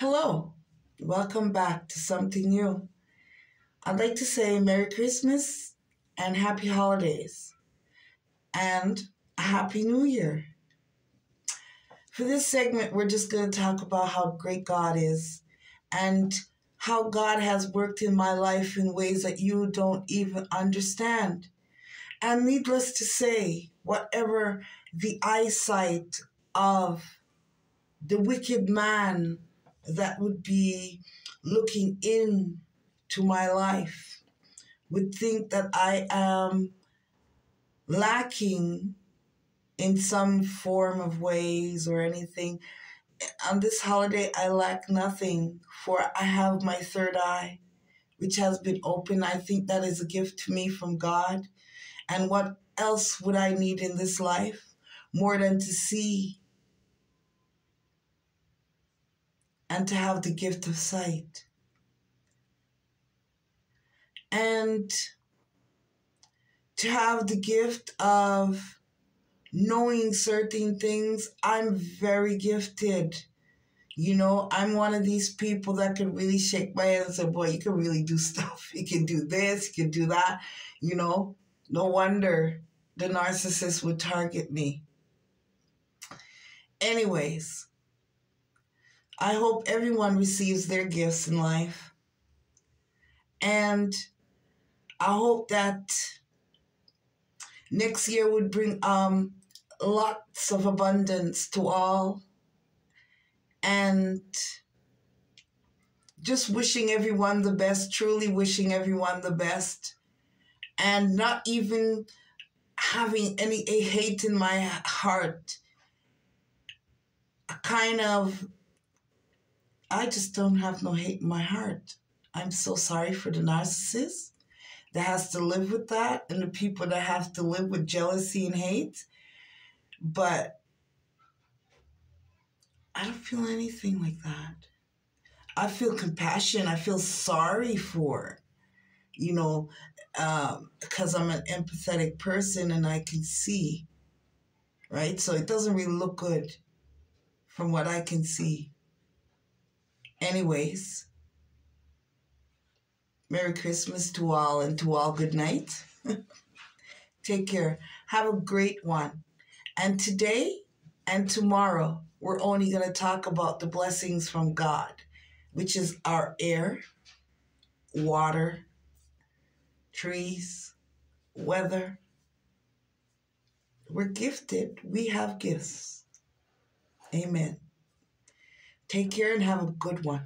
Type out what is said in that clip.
Hello, welcome back to something new. I'd like to say Merry Christmas and Happy Holidays and a Happy New Year. For this segment, we're just going to talk about how great God is and how God has worked in my life in ways that you don't even understand. And needless to say, whatever the eyesight of the wicked man that would be looking in to my life would think that I am lacking in some form of ways or anything. On this holiday, I lack nothing, for I have my third eye, which has been open. I think that is a gift to me from God. And what else would I need in this life more than to see and to have the gift of sight. And to have the gift of knowing certain things, I'm very gifted. You know, I'm one of these people that could really shake my head and say, boy, you can really do stuff. You can do this, you can do that. You know, no wonder the narcissist would target me. Anyways, I hope everyone receives their gifts in life. And I hope that next year would bring um, lots of abundance to all. And just wishing everyone the best, truly wishing everyone the best. And not even having any hate in my heart. A kind of I just don't have no hate in my heart. I'm so sorry for the narcissist that has to live with that and the people that have to live with jealousy and hate. But I don't feel anything like that. I feel compassion. I feel sorry for, you know, um, because I'm an empathetic person and I can see, right? So it doesn't really look good from what I can see. Anyways, Merry Christmas to all and to all good night. Take care. Have a great one. And today and tomorrow, we're only going to talk about the blessings from God, which is our air, water, trees, weather. We're gifted. We have gifts. Amen. Take care and have a good one.